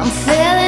I'm feeling